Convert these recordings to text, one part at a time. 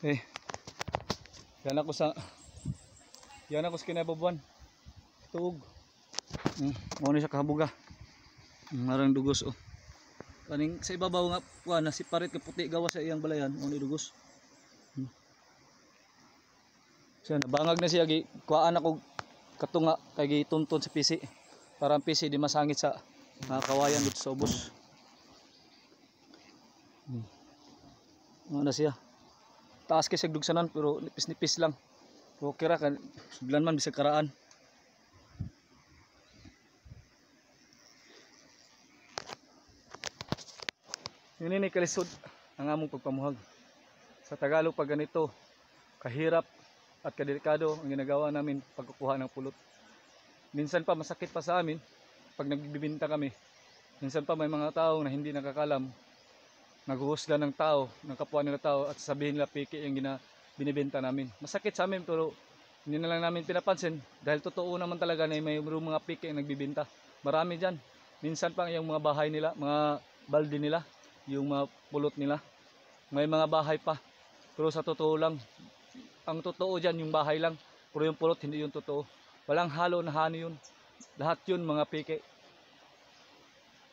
Eh. Yan ako sa Yan ako sa kinababuan. Tuog. Mm, mo ni siya kahabuga. Mm, Marang dugos oh. Kaning sa ibabaw nga kuan na si parit ka puti gawa sa iyang balayan mo ni dugos. Hmm. Siya nabangag na siya gi kuan ako katunga kay gituntun sa pisi para ang pisi di masangit sa mga kawayan dito sa ubos. Hmm. Ano na siya? Taas kay sa dugsanan pero nipis-nipis lang. Pero kira kan sudlan man bisag karaan. Yun ni kalisod ang among pagpamuhag. Sa Tagalog pag ganito, kahirap at kadelikado ang ginagawa namin pagkukuha ng pulot. Minsan pa masakit pa sa amin pag nagbibinta kami. Minsan pa may mga tao na hindi nakakalam, naghuhusga ng tao, ng kapwa nila tao at sabihin nila piki yung gina, binibenta namin. Masakit sa amin pero hindi na lang namin pinapansin dahil totoo naman talaga na may mga piki yung nagbibinta. Marami dyan. Minsan pa yung mga bahay nila, mga balde nila, yung mga pulot nila. May mga bahay pa. Pero sa totoo lang, ang totoo dyan yung bahay lang. Pero yung pulot hindi yung totoo. Walang halo na hani yun. Lahat yun mga piki.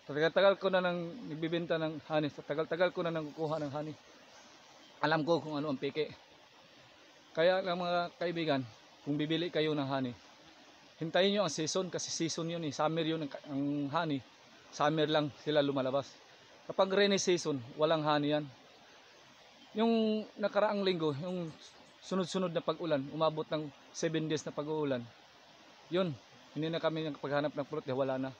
Tagal-tagal ko na nang nagbibenta ng honey. Sa tagal-tagal ko na nang kukuha ng honey. Alam ko kung ano ang piki. Kaya lang mga kaibigan, kung bibili kayo ng honey, hintayin nyo ang season kasi season yun eh. Summer yun ang, ang honey. Summer lang sila lumalabas. Kapag rainy season, walang honey yan. Yung nakaraang linggo, yung sunod-sunod na pag-ulan, umabot ng 7 days na pag-uulan. Yun, hindi na kami nakapaghanap ng dahil wala na.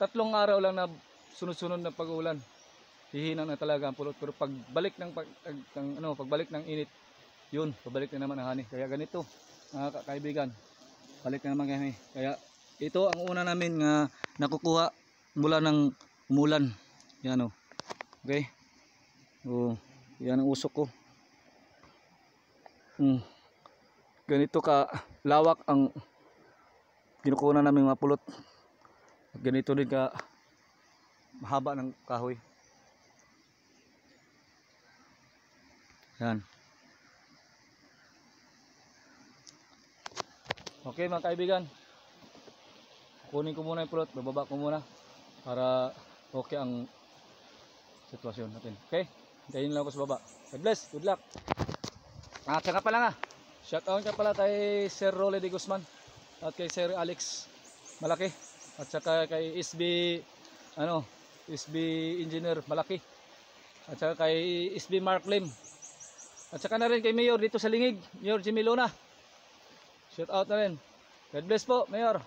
Tatlong araw lang na sunod-sunod na pag-uulan. Hihina na talaga ang pulot. Pero pagbalik ng, pag, ng ano, pagbalik ng init, yun, pabalik na naman ang honey. Kaya ganito, mga ka- kaibigan, balik na naman kami. Kaya ito ang una namin nga nakukuha mula ng umulan. Yan o. Okay? O, yan ang usok ko. Hmm. Ganito ka lawak ang kinukuha na namin mga pulot. Ganito din ka mahaba ng kahoy. Yan. Okay mga kaibigan. Kunin ko muna yung pulot, bababa ko muna para okay ang sitwasyon natin. Okay? Hintayin lang ako sa baba. God bless. Good luck. Ah, tsaka pala nga. Shout out ka pala kay Sir Role de Guzman at kay Sir Alex Malaki at saka kay SB ano, SB Engineer Malaki. At saka kay SB Mark Lim. At saka na rin kay Mayor dito sa Lingig, Mayor Jimmy Luna. Shout out na rin. God bless po, Mayor.